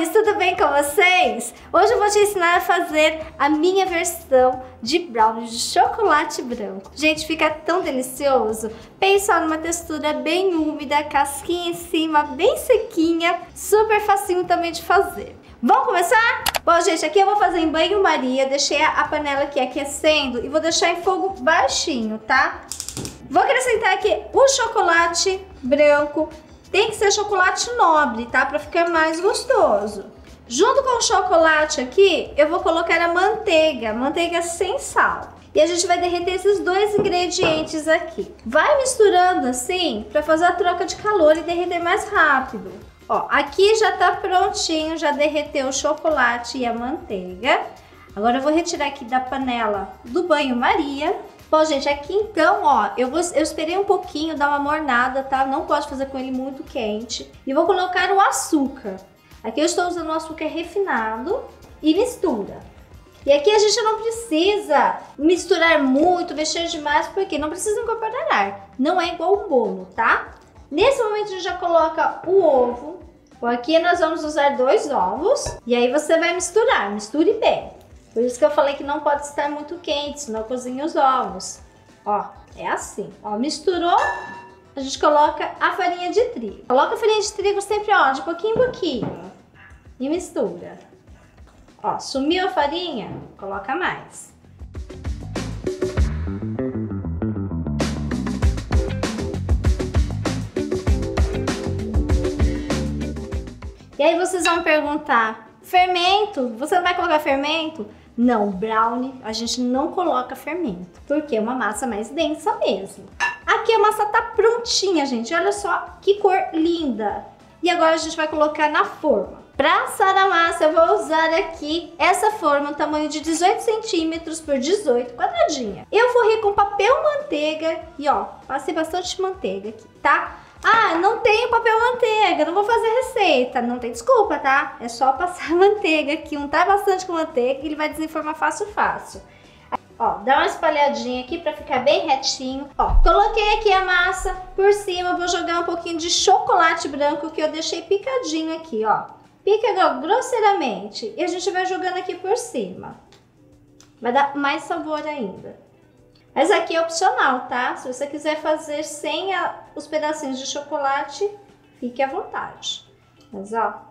amores, tudo bem com vocês? Hoje eu vou te ensinar a fazer a minha versão de brownie de chocolate branco. Gente, fica tão delicioso. Pensa numa textura bem úmida, casquinha em cima, bem sequinha, super facinho também de fazer. Vamos começar? Bom, gente, aqui eu vou fazer em banho-maria, deixei a panela aqui aquecendo e vou deixar em fogo baixinho, tá? Vou acrescentar aqui o chocolate branco, tem que ser chocolate nobre, tá? Para ficar mais gostoso. Junto com o chocolate aqui, eu vou colocar a manteiga, manteiga sem sal. E a gente vai derreter esses dois ingredientes aqui. Vai misturando assim para fazer a troca de calor e derreter mais rápido. Ó, aqui já tá prontinho, já derreteu o chocolate e a manteiga. Agora eu vou retirar aqui da panela do banho-maria Bom, gente, aqui então, ó, eu, vou, eu esperei um pouquinho, dar uma mornada, tá? Não pode fazer com ele muito quente. E vou colocar o açúcar. Aqui eu estou usando o açúcar refinado e mistura. E aqui a gente não precisa misturar muito, mexer demais, porque não precisa incorporar ar. Não é igual um bolo, tá? Nesse momento a gente já coloca o ovo. Aqui nós vamos usar dois ovos. E aí você vai misturar, misture bem. Por isso que eu falei que não pode estar muito quente, senão cozinha os ovos. Ó, é assim. Ó, misturou, a gente coloca a farinha de trigo. Coloca a farinha de trigo sempre, ó, de pouquinho em pouquinho. E mistura. Ó, sumiu a farinha, coloca mais. E aí vocês vão perguntar, fermento, você não vai colocar fermento? Não, brownie a gente não coloca fermento, porque é uma massa mais densa mesmo. Aqui a massa tá prontinha, gente. Olha só que cor linda. E agora a gente vai colocar na forma. Para assar a massa, eu vou usar aqui essa forma, tamanho de 18 centímetros por 18, quadradinha. Eu forrei com papel manteiga e ó, passei bastante manteiga aqui, tá? Ah, não tenho papel manteiga, não vou fazer receita. Não tem desculpa, tá? É só passar manteiga aqui, untar bastante com manteiga e ele vai desenformar fácil, fácil. Ó, dá uma espalhadinha aqui pra ficar bem retinho. Ó, coloquei aqui a massa por cima, vou jogar um pouquinho de chocolate branco que eu deixei picadinho aqui, ó. Pica grosseiramente e a gente vai jogando aqui por cima. Vai dar mais sabor ainda. Mas aqui é opcional, tá? Se você quiser fazer sem a, os pedacinhos de chocolate, fique à vontade. Mas ó,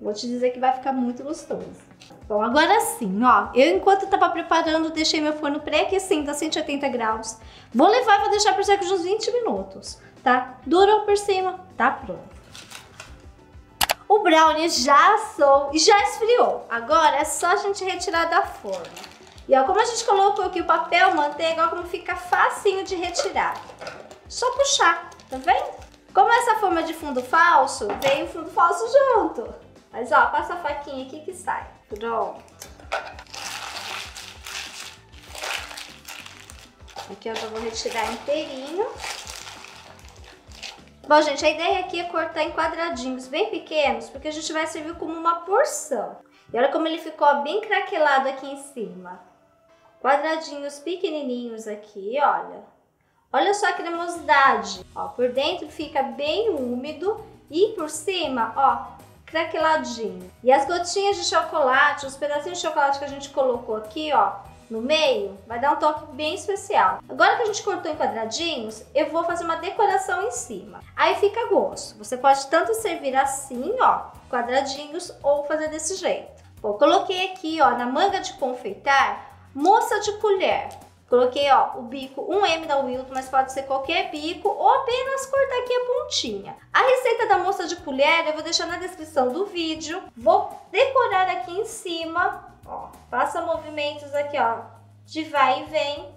vou te dizer que vai ficar muito gostoso. Bom, agora sim, ó, eu enquanto tava preparando, deixei meu forno pré-aquecendo a 180 graus. Vou levar e vou deixar por cerca de uns 20 minutos, tá? Durou por cima, tá pronto. O brownie já assou e já esfriou. Agora é só a gente retirar da forma. E ó, como a gente colocou aqui o papel manteiga, ó como fica facinho de retirar. Só puxar, tá vendo? Como essa forma de fundo falso, vem o fundo falso junto. Mas ó, passa a faquinha aqui que sai. Pronto. Aqui eu já vou retirar inteirinho. Bom, gente, a ideia aqui é cortar em quadradinhos bem pequenos, porque a gente vai servir como uma porção. E olha como ele ficou bem craquelado aqui em cima quadradinhos pequenininhos aqui, olha. Olha só a cremosidade, ó, por dentro fica bem úmido e por cima, ó, craqueladinho. E as gotinhas de chocolate, os pedacinhos de chocolate que a gente colocou aqui, ó, no meio, vai dar um toque bem especial. Agora que a gente cortou em quadradinhos, eu vou fazer uma decoração em cima. Aí fica a gosto. Você pode tanto servir assim, ó, quadradinhos, ou fazer desse jeito. Bom, coloquei aqui, ó, na manga de confeitar, Moça de colher. Coloquei, ó, o bico 1M da Wilton, mas pode ser qualquer bico ou apenas cortar aqui a pontinha. A receita da moça de colher eu vou deixar na descrição do vídeo. Vou decorar aqui em cima, ó, faça movimentos aqui, ó, de vai e vem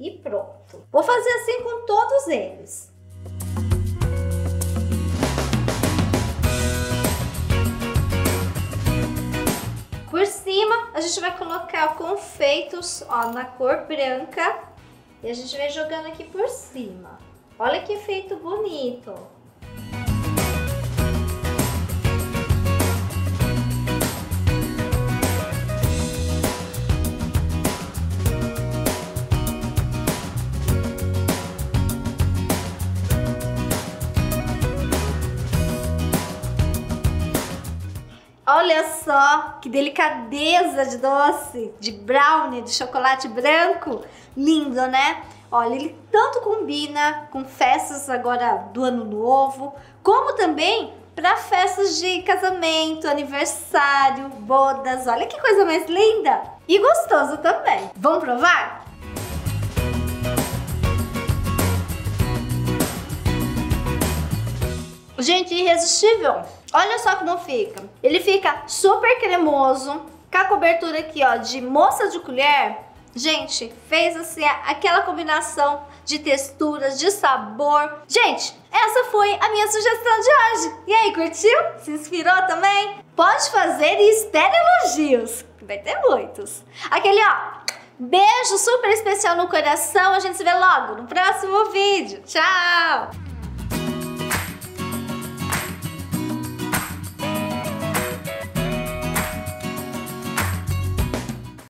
e pronto. Vou fazer assim com todos eles. Cima, a gente vai colocar confeitos ó, na cor branca e a gente vai jogando aqui por cima. Olha que efeito bonito! Olha só que delicadeza de doce, de brownie, de chocolate branco. Lindo, né? Olha, ele tanto combina com festas agora do ano novo, como também para festas de casamento, aniversário, bodas. Olha que coisa mais linda! E gostoso também. Vamos provar? Gente, irresistível. Olha só como fica. Ele fica super cremoso, com a cobertura aqui, ó, de moça de colher. Gente, fez assim aquela combinação de texturas, de sabor. Gente, essa foi a minha sugestão de hoje. E aí, curtiu? Se inspirou também? Pode fazer e espere elogios, vai ter muitos. Aquele, ó, beijo super especial no coração. A gente se vê logo no próximo vídeo. Tchau!